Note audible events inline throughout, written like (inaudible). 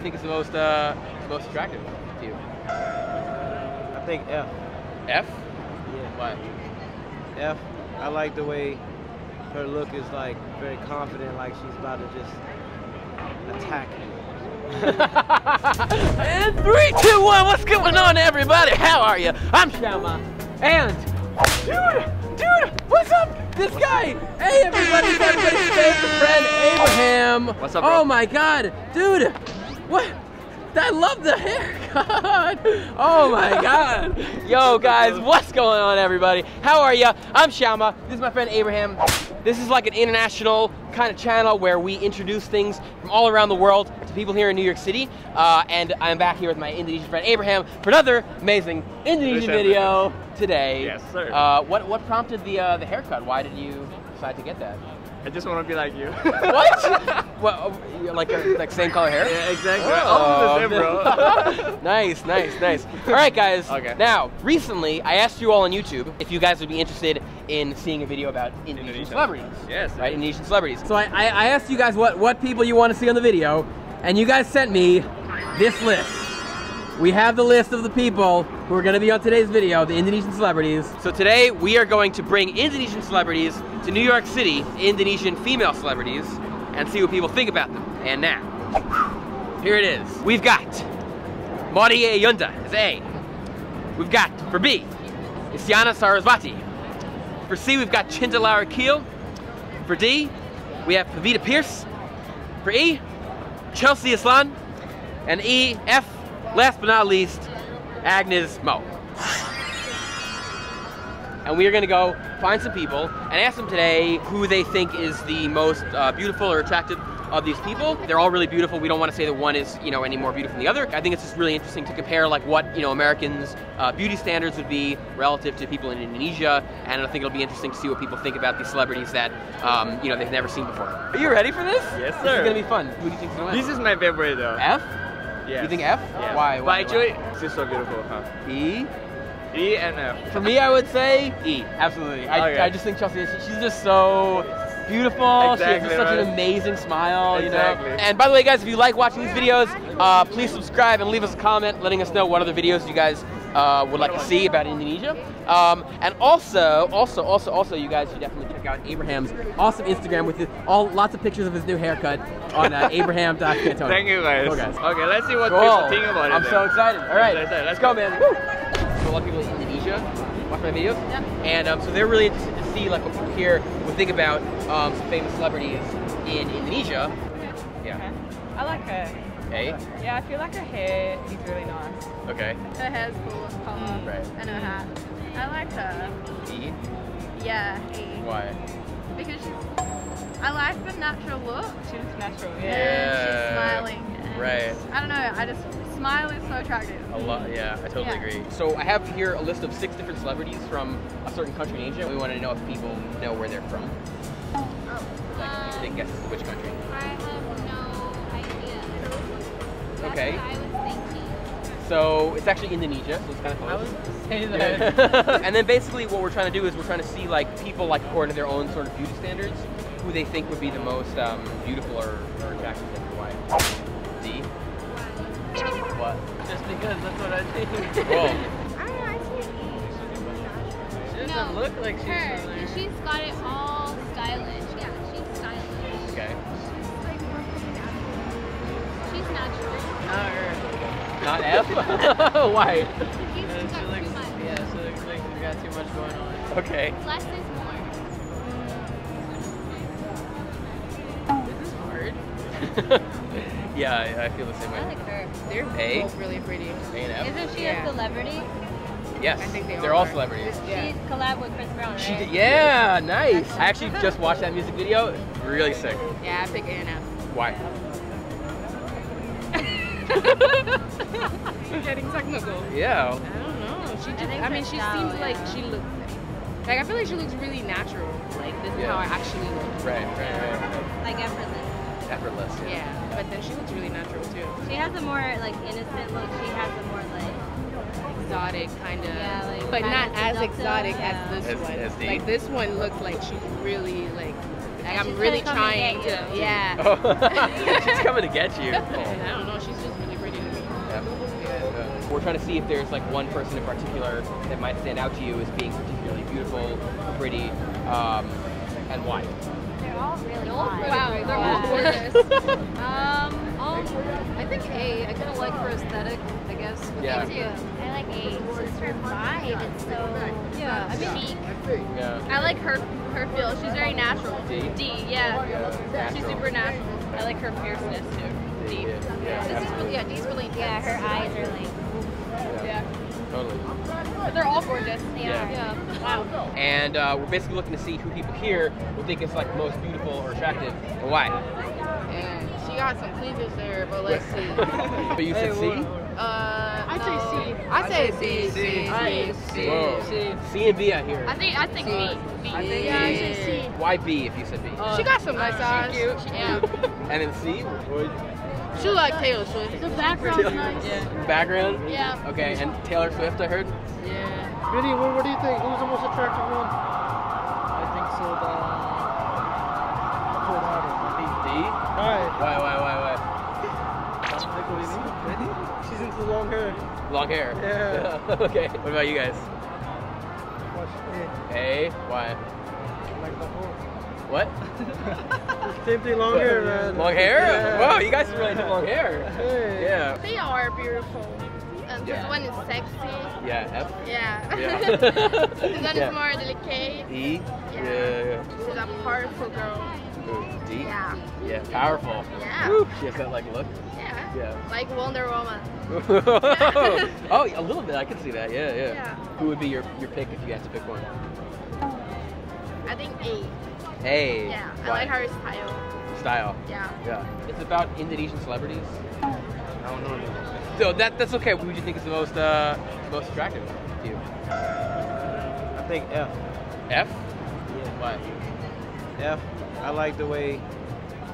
you think is the most uh, most attractive to you? I think F. F. Yeah. Why? F. I like the way her look is like very confident, like she's about to just attack you. (laughs) and three, two, one. What's going on, everybody? How are you? I'm Xiaoma, and dude, dude, what's up? This guy. Hey, everybody! Everybody's favorite friend, Abraham. What's up, bro? Oh my God, dude, what? I love the haircut. Oh my (laughs) God. Yo, guys, what's going on, everybody? How are you? I'm Xiaoma. This is my friend Abraham. This is like an international kind of channel where we introduce things from all around the world to people here in New York City. Uh, and I'm back here with my Indonesian friend Abraham for another amazing Indonesian video today. Yes, sir. Uh, what what prompted the uh, the haircut? Why did you decide to get that? I just want to be like you. (laughs) What? well, uh, like uh, like same color hair? Yeah, exactly. Oh. Almost the same, bro. (laughs) nice, nice, nice. (laughs) All right, guys. Okay. Now, recently, I asked you all on YouTube if you guys would be interested in seeing a video about Indonesian, Indonesian. celebrities. Yes. Right, Indonesian celebrities. So I, I, I asked you guys what, what people you want to see on the video, and you guys sent me this list. We have the list of the people who are to be on today's video, the Indonesian celebrities. So today we are going to bring Indonesian celebrities to New York City, Indonesian female celebrities, and see what people think about them. And now, here it is. We've got Maudy Ayunda is A. We've got, for B, Isyana Sarasvati. For C, we've got Cinta Laura Kiehl. For D, we have Pevita Pearce. For E, Chelsea Islan. And E, F, last but not least, Agnez Mo. And we are gonna go find some people and ask them today who they think is the most uh, beautiful or attractive of these people. They're all really beautiful. We don't want to say that one is, you know, any more beautiful than the other. I think it's just really interesting to compare like what, you know, Americans' uh, beauty standards would be relative to people in Indonesia. And I think it'll be interesting to see what people think about these celebrities that, um, you know, they've never seen before. Are you ready for this? Yes, This sir. is gonna be fun. Who do you think's gonna win? This is my favorite though. F? Yes. You think F? Yes. Why? But Why? actually, she's so beautiful, huh? E? E and F. For me, I would say E. Absolutely. I, Okay. I just think Chelsea, she's just so beautiful. Exactly, she has Exactly, just such an amazing smile, Exactly. you know. And by the way, guys, if you like watching these videos, uh, please subscribe and leave us a comment letting us know what other videos you guys uh, would like to see about Indonesia. Um, and also, also, also, also, you guys should definitely check out Abraham's awesome Instagram with his, all lots of pictures of his new haircut on uh, (laughs) abraham.cantona. Thank you guys. Cool, guys. Okay, let's see what Cool. people think about it. I'm then. so excited. All right, I'm excited. let's go, man. So a lot of people in Indonesia watch my videos, and um, so they're really interested to see like what people here would think about um, some famous celebrities in Indonesia. Yeah. I like her. A. Yeah, I feel like her hair is really nice. Okay. Her hair's cool, color, mm. Right. and her hat. I like her. E. Yeah, E. Why? Because she's. I like the natural look. She looks natural. and Yeah. she's smiling. and Right. I don't know. I just smile is so attractive. A lot. Yeah, I totally Yeah. agree. So I have here a list of six different celebrities from a certain country in Asia. We want to know if people know where they're from. Oh, like, if they guess um, which country. I have no idea. That's Okay. So it's actually Indonesia, so it's kind of I close. was say that. (laughs) and then basically what we're trying to do is we're trying to see like people like according to their own sort of beauty standards, who they think would be the most um, beautiful or, or attractive and why. D. What? Just because that's what I think. Whoa. (laughs) I don't know, I see an She E. doesn't No, look like she's her. from. She's got it all stylish. Yeah, she's stylish. Okay. She's like more pretty natural. Not her. Not F. (laughs) why? She's She looks, yeah, she looks like she's got too much going on. Okay. Less is more. This is hard. (laughs) yeah, I, I feel the same I way. like her. They're A? both really pretty. A and F. Isn't she Yeah. a celebrity? Yes. I think they are all all are. celebrities. Yeah. She collabed with Chris Brown, right? She did, yeah, nice. I actually just (laughs) watched that music video. Really sick. Yeah, I pick A and F. Why? You're getting technical. Yeah. I don't know. She just, think I, mean, she style, seems like she looks, like I feel like she looks really natural. Like this is Yeah. how I actually look. Right, right, right. Like effortless. Effortless. Yeah. Yeah, but then she looks really natural too. She has a more like innocent look. She has a more like Exotic kind of, Yeah, like, but kind not of as exotic yeah. as this As- one. as the- like this one looks like she's really like, like I'm really gonna trying to, yeah. Oh, (laughs) she's coming to get you. And (laughs) I don't know, she's just we're trying to see if there's like one person in particular that might stand out to you as being particularly beautiful, pretty, um, and why. They're all really hot. Wow, they're all Yeah. gorgeous. (laughs) Um, um, I think A. I kind of like her aesthetic, I guess. Yeah. Me too. I like A. Just her vibe. It's so Yeah, I mean, chic. Yeah. I like her her feel. She's very natural. D? D, yeah. She's super natural. I like her fierceness too. D. Yeah. this is really, yeah, D's really intense. Yeah, her eyes are like, Yeah. Totally. But they're all gorgeous. they Yeah. Yeah. Wow. And uh, we're basically looking to see who people here will think is like most beautiful or attractive, and why. And she got some cleavage there, but let's see. (laughs) but you said C. Uh, I'd say C. I say C. C. C. C. Whoa. C. C and B out here. I think I think B. B. I think yeah, I B. say C. Why B if you said B? she got some nice eyes. cute. She Yeah. (laughs) and then C. She like Taylor Swift. The background's nice. Yeah. Background. Yeah. Okay, and Taylor Swift, I heard. Yeah. Vinny, what, what do you think? Who's the most attractive one? I think so. Uh, the D. Alright. Why? Why? Why? Why? She's into long hair. Long hair. Yeah. (laughs) okay. What about you guys? A. Why? Like the whole. What? (laughs) Same thing, long hair, man. Long hair? Yeah. Wow, you guys really have long hair. Hey. Yeah. They are beautiful. And Yeah. this one is sexy. Yeah. F. Yeah. Yeah. (laughs) (laughs) this one Yeah. is more delicate. E. Yeah. Yeah. She's a powerful girl. yeah. Ooh, D. Yeah. Yeah. Powerful. Yeah. Woo. She has that like look. Yeah. Yeah. Like Wonder Woman. oh, a little bit. I can see that. Yeah, yeah. Yeah. Who would be your, your pick if you had to pick one? I think A. A. Yeah. I like her style. Style. Yeah. Yeah. It's about Indonesian celebrities. I don't know. So that that's okay. Who do you think is the most uh, most attractive to you? I think F. F. Yeah. Why? F. I like the way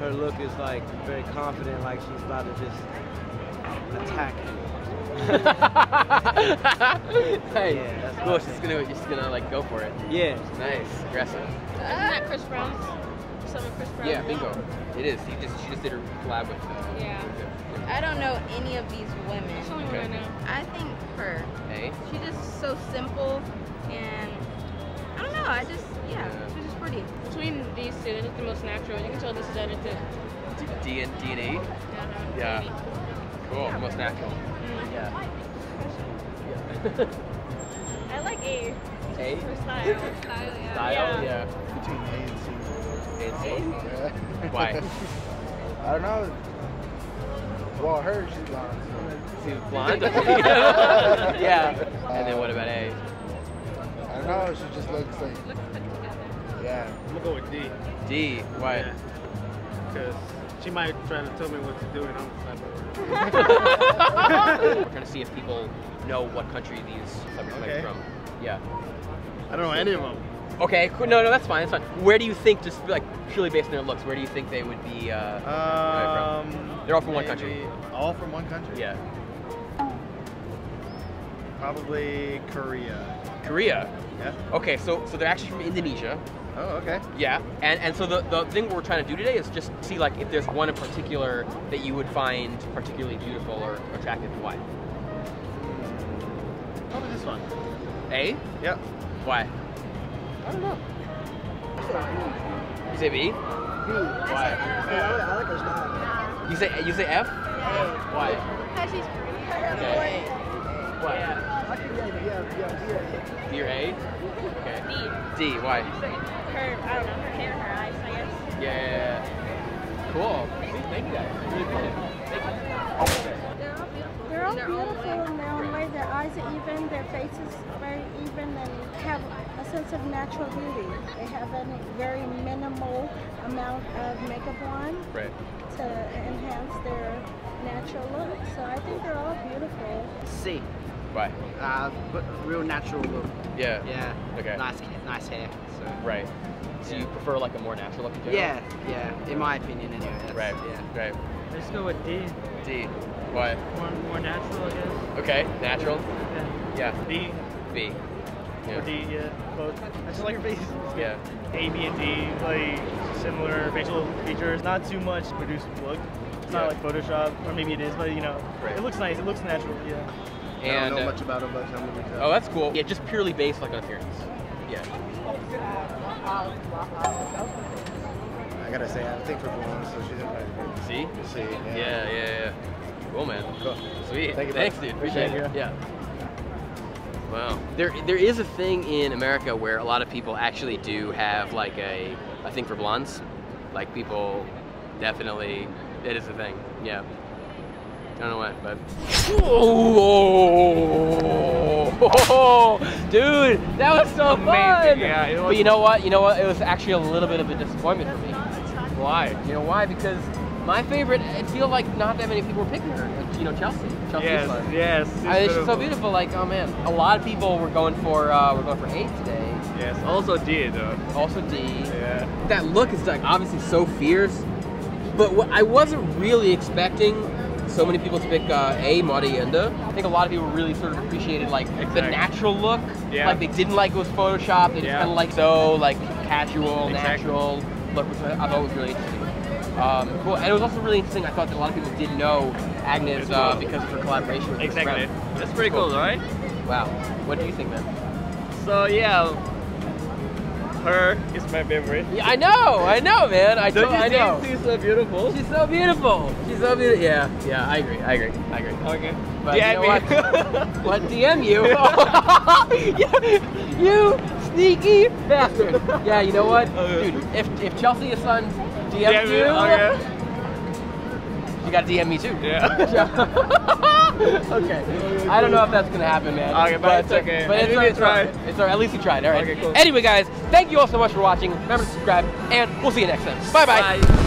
her look is like very confident, like she's about to just attack. Hey, Yeah, that's cool. what She's gonna just gonna like go for it. Yeah. Nice, aggressive. Isn't that Chris Brown's? Some of Chris Brown's. Yeah, bingo. It is. He just she just did her collab with. Uh, Yeah. with, I don't know any of these women. That's the only one I know. I think her. uh, A. She's just so simple and I don't know. I just yeah, Yeah. she's just pretty. Between these two, this is the most natural. You can tell this is edited. D, D and D E. Yeah. Yeah. Cool. Most natural. Yeah. (laughs) I like A. A. Her style. (laughs) Style, yeah. Style. Yeah. between A and C. A and C. Yeah. Why? (laughs) I don't know. Well, her, she's blonde. She's blonde. yeah. And then what about A? I don't know. She just looks like. Yeah. I'm gonna go with D. D. Why? Because she might try to tell me what to do, and I'm just like, We're (laughs) trying to see if people know what country these celebrities might be from. Yeah. I don't know any of them. Okay. Cool. No, no, that's fine. That's fine. Where do you think, just like purely based on their looks, where do you think they would be? Uh, Um, They're all from one country. All from one country? yeah. Probably Korea. Korea. Yeah. Okay, so so they're actually from Indonesia. Oh, okay. Yeah. And and so the, the thing we're trying to do today is just see like if there's one in particular that you would find particularly beautiful or attractive. Why? Probably this one. A. Yep. Why? I don't know. You say B. B. Why? I like her style. You say you say F. Why? Okay. Why? I can, yeah, yeah, yeah, yeah. B or A? Okay. D. D. Why? Her, I don't know, her hair, her eyes, I guess. Yeah. yeah, yeah. Cool. Sweet. Thank you guys. Really fun. Thank you. They're all beautiful in their own way. Their eyes are even, their faces very even, and have a sense of natural beauty. They have a very minimal amount of makeup on Right. to enhance their natural look. So I think they're all beautiful. C. Why? Uh, but real natural look. Yeah. Yeah. Okay. Nice, nice hair. So. Right. So you prefer like a more natural look in general? Yeah, yeah. In my opinion, anyway. Right. Yeah. Right. Let's go with D. D. Why? More, more natural, I guess. Okay. Natural. Yeah. Yeah. B B. or Yeah. D, yeah. Both. I just like your face. Yeah. A, B, and D, like similar facial features. Not too much produced look. It's Yeah. not like Photoshop, or maybe it is, but you know, Right. it looks nice. It looks natural. Yeah. I don't know uh, much about her, but I'm gonna tell. oh, that's cool. Yeah, just purely based like on appearance. Yeah. I gotta say, I think for blonde, so she's a See? See, yeah. Yeah, yeah, yeah. Cool, man. Cool. Sweet. Thank you, Thanks, dude. Appreciate Thank it. you. Yeah. Wow. There, there is a thing in America where a lot of people actually do have like a, a thing for blondes. Like people definitely, it is a thing. Yeah. I don't know why, but. Whoa! Dude, that was so Amazing, fun. yeah, it but you know what? You know what? It was actually a little bit of a disappointment for me. Why? You know why? Because my favorite, it feels like not that many people were picking her. Like, you know, Chelsea. Chelsea Yes, Islan. yes. it's I mean, she's so beautiful. Like, oh man, a lot of people were going for uh, were going for eight today. Yes, also D though. Also D. Yeah. That look is like obviously so fierce, but what I wasn't really expecting so many people to pick uh, A Maudy Ayunda. I think a lot of people really sort of appreciated like the natural look. Yeah. Like they didn't like it was Photoshop. They just Yeah. kind of like so like casual, Exactly. natural look, which I thought was really interesting. Um, cool, and it was also really interesting. I thought that a lot of people didn't know Agnez It's uh, because of her collaboration with Exactly. That's pretty cool, right? Wow. What do you think, man? So yeah, her is my favorite. Yeah, I know, I know, man. I, Don't you I know. think she's so beautiful? She's so beautiful. She's so beautiful. Yeah, yeah, I agree. I agree. I agree. Okay. But DM you know me. what? (laughs) what DM (laughs) you? you sneaky bastard. Yeah, you know what, Okay. dude? If if Chelsea is son DM, DM me. you, Okay. you got to DM me too. Yeah. (laughs) (laughs) okay. I don't know if that's gonna happen, man. Okay, but it's uh, okay. But At it's, least all- it's all right. tried. It's all right. At least you tried. All right. Okay, cool. Anyway, guys, thank you all so much for watching. Remember to subscribe, and we'll see you next time. Bye-bye. Bye.